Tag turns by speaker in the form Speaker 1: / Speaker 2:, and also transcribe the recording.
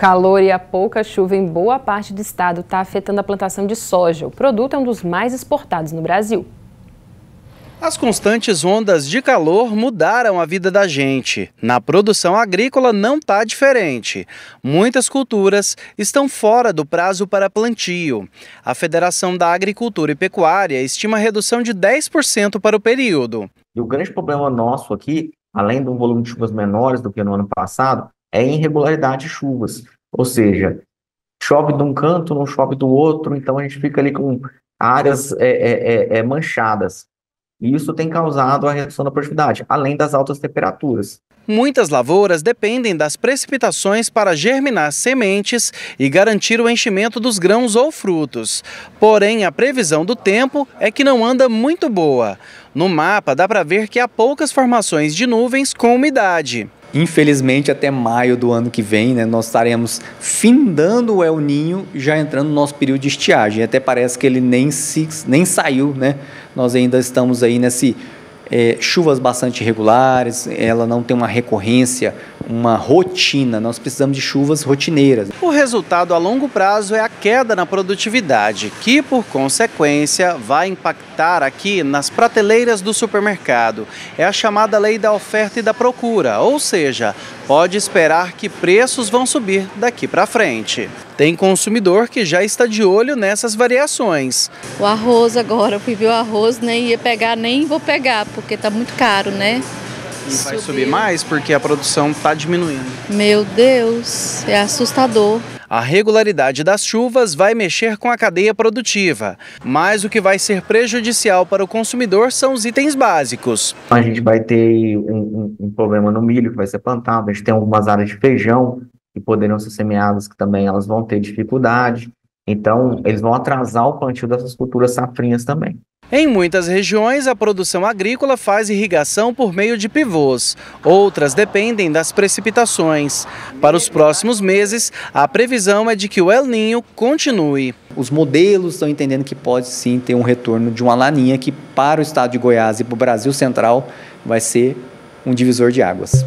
Speaker 1: calor e a pouca chuva em boa parte do estado está afetando a plantação de soja. O produto é um dos mais exportados no Brasil.
Speaker 2: As constantes ondas de calor mudaram a vida da gente. Na produção agrícola não está diferente. Muitas culturas estão fora do prazo para plantio. A Federação da Agricultura e Pecuária estima redução de 10% para o período.
Speaker 3: E o grande problema nosso aqui, além do volume de chuvas menores do que no ano passado, é irregularidade de chuvas. Ou seja, chove de um canto, não chove do outro, então a gente fica ali com áreas é, é, é, é manchadas. E isso tem causado a redução da produtividade, além das altas temperaturas.
Speaker 2: Muitas lavouras dependem das precipitações para germinar sementes e garantir o enchimento dos grãos ou frutos. Porém, a previsão do tempo é que não anda muito boa. No mapa dá para ver que há poucas formações de nuvens com umidade.
Speaker 4: Infelizmente, até maio do ano que vem, né, nós estaremos findando o El Ninho, já entrando no nosso período de estiagem. Até parece que ele nem, se, nem saiu, né? Nós ainda estamos aí nesse é, chuvas bastante irregulares, ela não tem uma recorrência, uma rotina. Nós precisamos de chuvas rotineiras.
Speaker 2: O resultado a longo prazo é a queda na produtividade, que por consequência vai impactar aqui nas prateleiras do supermercado. É a chamada lei da oferta e da procura, ou seja, pode esperar que preços vão subir daqui para frente. Tem consumidor que já está de olho nessas variações.
Speaker 5: O arroz agora, eu fui ver o arroz, nem ia pegar, nem vou pegar, porque está muito caro, né?
Speaker 2: E vai subir mais porque a produção está diminuindo.
Speaker 5: Meu Deus, é assustador.
Speaker 2: A regularidade das chuvas vai mexer com a cadeia produtiva, mas o que vai ser prejudicial para o consumidor são os itens básicos.
Speaker 3: A gente vai ter um, um, um problema no milho que vai ser plantado, a gente tem algumas áreas de feijão que poderiam ser semeadas, que também elas vão ter dificuldade. Então, eles vão atrasar o plantio dessas culturas safrinhas também.
Speaker 2: Em muitas regiões, a produção agrícola faz irrigação por meio de pivôs. Outras dependem das precipitações. Para os próximos meses, a previsão é de que o El Ninho continue.
Speaker 4: Os modelos estão entendendo que pode sim ter um retorno de uma laninha que para o estado de Goiás e para o Brasil Central vai ser um divisor de águas.